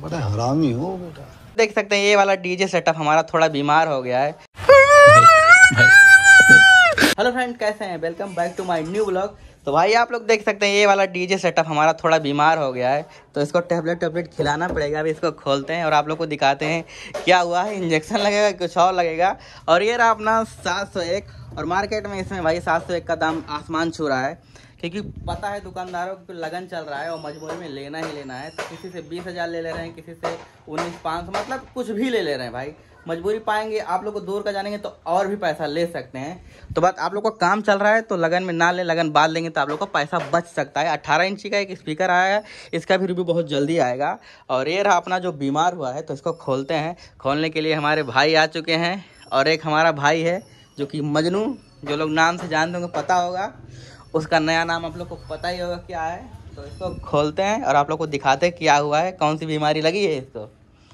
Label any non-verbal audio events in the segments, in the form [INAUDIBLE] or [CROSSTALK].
बड़ा हरामी हो बेटा। देख सकते हैं, ये वाला डीजे सेटअप हमारा थोड़ा बीमार हो गया है। हेलो फ्रेंड कैसे हैं? Welcome back to my new blog तो भाई, आप लोग देख सकते हैं, ये वाला डीजे सेटअप हमारा थोड़ा बीमार हो गया है। तो इसको टेबलेट टेबलेट खिलाना पड़ेगा। अभी इसको खोलते हैं और आप लोग को दिखाते हैं क्या हुआ है। इंजेक्शन लगेगा, कुछ और लगेगा। और ये रहा अपना सात सौ एक। और मार्केट में इसमें भाई सात सौ एक का दाम आसमान छू रहा है। क्योंकि पता है दुकानदारों को लगन चल रहा है और मजबूरी में लेना ही लेना है। तो किसी से बीस हज़ार ले ले रहे हैं, किसी से उन्नीस, पाँच सौ मतलब कुछ भी ले ले रहे हैं भाई। मजबूरी पाएँगे, आप लोग को दूर का जानेंगे तो और भी पैसा ले सकते हैं। तो बात आप लोग का काम चल रहा है तो लगन में ना ले, लगन बाद लेंगे तो आप लोग का पैसा बच सकता है। अट्ठारह इंची का एक स्पीकर आया है, इसका भी रिव्यू बहुत जल्दी आएगा। और ये रहा अपना जो बीमार हुआ है तो इसको खोलते हैं। खोलने के लिए हमारे भाई आ चुके हैं, और एक हमारा भाई है, जो कि मजनू, जो लोग नाम से जानते होंगे, पता होगा। उसका नया नाम आप लोग को पता ही होगा क्या है। तो इसको खोलते हैं और आप लोग को दिखाते हैं क्या हुआ है, कौन सी बीमारी लगी है इसको।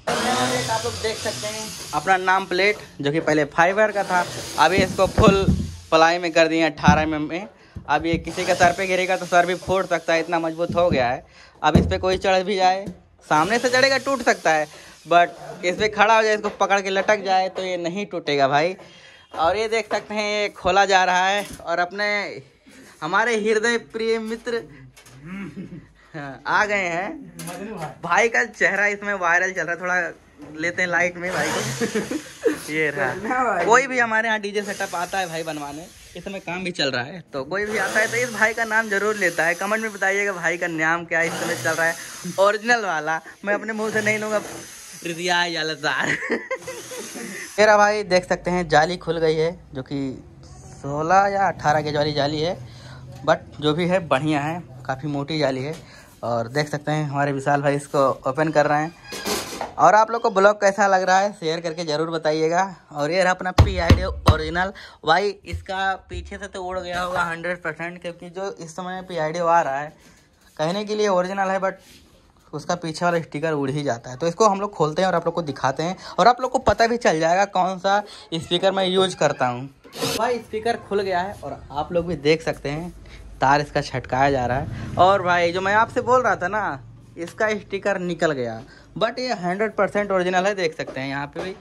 आप लोग देख सकते हैं, अपना नाम प्लेट जो कि पहले फाइबर का था, अभी इसको फुल पलाई में कर दिए अट्ठारह एम में अब ये किसी के सर पे गिरेगा तो सर भी फूट सकता है, इतना मज़बूत हो गया है। अब इस पर कोई चढ़ भी जाए, सामने से चढ़ेगा, टूट सकता है बट इस पर खड़ा हो जाए, इसको पकड़ के लटक जाए तो ये नहीं टूटेगा भाई। और ये देख सकते हैं, ये खोला जा रहा है, और अपने हमारे हृदय प्रिय मित्र आ गए हैं। भाई का चेहरा इसमें वायरल चल रहा है थोड़ा लेते हैं लाइट में भाई को। ये रहा। कोई भी हमारे यहाँ डीजे सेटअप आता है भाई बनवाने इस समय काम भी चल रहा है। तो कोई भी आता है तो इस भाई का नाम ज़रूर लेता है। कमेंट में बताइएगा भाई का नाम क्या इस समय चल रहा है। ओरिजिनल वाला मैं अपने मुँह से नहीं लूँगा। रिया जालदार मेरा भाई देख सकते हैं जाली खुल गई है जो कि सोलह या अट्ठारह के वाली जाली है। बट जो भी है, बढ़िया है, काफ़ी मोटी जाली है। और देख सकते हैं, हमारे विशाल भाई इसको ओपन कर रहे हैं। और आप लोग को ब्लॉग कैसा लग रहा है शेयर करके ज़रूर बताइएगा। और ये रहा अपना पी आई ओरिजिनल भाई, इसका पीछे से तो उड़ गया होगा हंड्रेड परसेंट क्योंकि जो इस समय पी आई आ रहा है, कहने के लिए ओरिजिनल है बट उसका पीछे वाला स्टिकर उड़ ही जाता है। तो इसको हम लोग खोलते हैं और आप लोग को दिखाते हैं। और आप लोग को पता भी चल जाएगा कौन सा स्पीकर मैं यूज़ करता हूँ। भाई स्पीकर खुल गया है और आप लोग भी देख सकते हैं, तार इसका छटकाया जा रहा है। और भाई, जो मैं आपसे बोल रहा था ना, इसका स्टिकर निकल गया। बट ये हंड्रेड परसेंट ओरिजिनल है, देख सकते हैं। यहाँ पे भी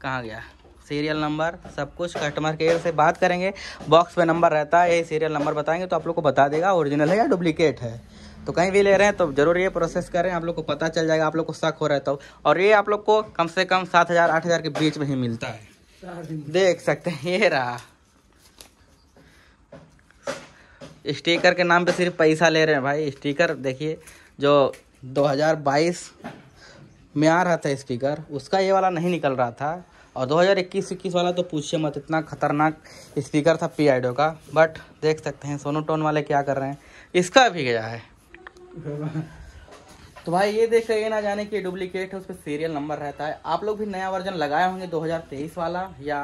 कहाँ गया? सीरियल नंबर सब कुछ कस्टमर केयर से बात करेंगे। बॉक्स में नंबर रहता है, ये सीरियल नंबर बताएँगे तो आप लोग को बता देगा ओरिजिनल है या डुप्लीकेट है। तो कहीं भी ले रहे हैं तो ज़रूर ये प्रोसेस करें, आप लोग को पता चल जाएगा, आप लोग को शक हो रहता हो और ये आप लोग को कम से कम सात हज़ार, आठ हज़ार के बीच में ही मिलता है। देख सकते हैं, ये रहा। स्टिकर के नाम पे सिर्फ़ पैसा ले रहे हैं भाई। स्टिकर देखिए, जो 2022 में आ रहा था स्पीकर उसका ये वाला नहीं निकल रहा था। और 2021 इक्कीस वाला तो पूछिए मत, इतना खतरनाक स्पीकर था पी आईडो का। बट देख सकते हैं, सोनो टोन वाले क्या कर रहे हैं। इसका भी गया है। तो भाई ये देख ये ना जाने कि डुप्लीकेट है, उस पर सीरियल नंबर रहता है। आप लोग भी नया वर्जन लगाए होंगे 2023 वाला, या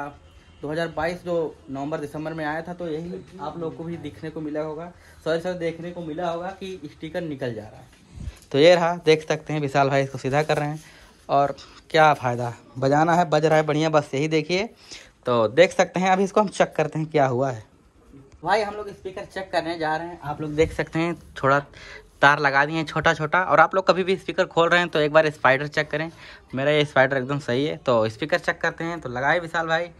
2022 जो नवंबर दिसंबर में आया था तो यही आप लोग को भी दिखने को मिला होगा। सर सर देखने को मिला होगा कि स्टिकर निकल जा रहा है। तो ये रहा, देख सकते हैं, विशाल भाई इसको सीधा कर रहे हैं। और क्या फ़ायदा, बजाना है, बज रहा है, बढ़िया, बस यही देखिए। तो देख सकते हैं, अभी इसको हम चेक करते हैं, क्या हुआ है। भाई हम लोग स्पीकर चेक करने जा रहे हैं, आप लोग देख सकते हैं, थोड़ा तार लगा दिए हैं छोटा छोटा और आप लोग कभी भी स्पीकर खोल रहे हैं तो एक बार स्पाइडर चेक करें। मेरा ये स्पाइडर एकदम सही है तो स्पीकर चेक करते हैं तो लगाए विशाल भाई।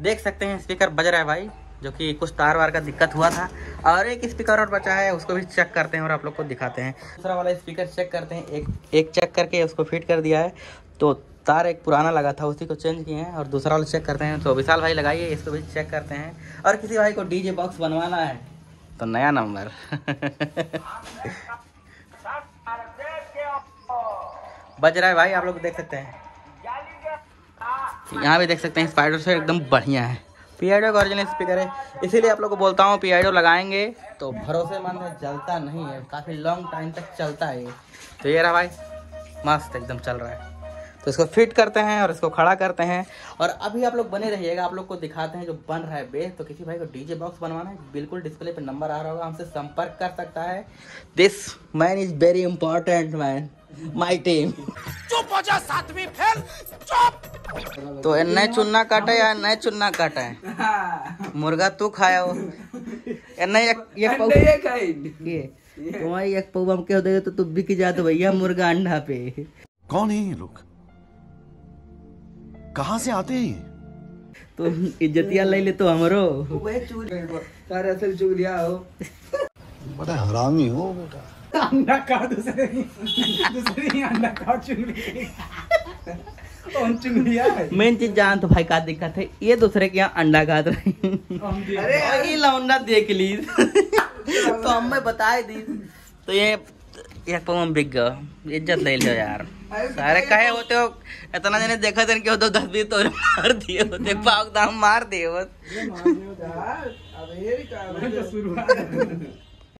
देख सकते हैं स्पीकर बज रहा है भाई, जो कि कुछ तार वार का दिक्कत हुआ था। और एक स्पीकर और बचा है, उसको भी चेक करते हैं और आप लोग को दिखाते हैं। दूसरा वाला स्पीकर चेक करते हैं, एक एक चेक करके उसको फिट कर दिया है। तो तार एक पुराना लगा था, उसी को चेंज किए हैं और दूसरा वाला चेक करते हैं। तो विशाल भाई लगाइए, इसको भी चेक करते हैं। और किसी भाई को डीजे बॉक्स बनवाना है तो नया नंबर [LAUGHS] बज रहा है भाई, आप लोग देख सकते हैं। यहाँ भी देख सकते हैं स्पाइडर से एकदम बढ़िया है। पी आई का ओरिजिनल स्पीकर है। इसीलिए आप लोग को बोलता हूँ पी आई लगाएँगे तो भरोसेमंद है, जलता नहीं है। काफ़ी लॉन्ग टाइम तक चलता है तो ये रहा भाई, मस्त एकदम चल रहा है। तो इसको फिट करते हैं और इसको खड़ा करते हैं। और अभी आप लोग बने रहिएगा आप लोग को दिखाते हैं जो बन रहा है बेस। तो किसी भाई को डीजे बॉक्स बनवाना है बिल्कुल डिस्प्ले पे नंबर आ रहा होगा हमसे संपर्क कर सकता है। This man is very important man my team चुप हो जा सातवीं फेल चुप! तो नए चुन्ना काटा या नए चुन्ना काटा है? मुर्गा तू खाया हो। नहीं एक एक अंडे ये तुम्हारी एक पाव हम कह दे तो तू बिक जात भैया मुर्गा अंडा पे। कौन है ये लोग? कहाँ से आते हैं तो इज्जतिया ले ले तो हमरो। तारे असल चुगलिया हो बड़ा हरामी हो बेटा। अंडा का दूसरे दूसरी अंडा का चुंगली कौन चुंगलिया मेन चीज़ जान तो भाई का दिक्कत है ये दूसरे के यहाँ अंडा खाते रहे अरे ये लौंडा देख ली। तो हमें बताए दी। तो ये एक पाव बिक गए इज़्ज़त ले लो यार। सारे कहे होते हो। इतना जने देखा थे कि हो तो दस दिन तो मार दिए होते [LAUGHS] पाव दाम मार दिए हो।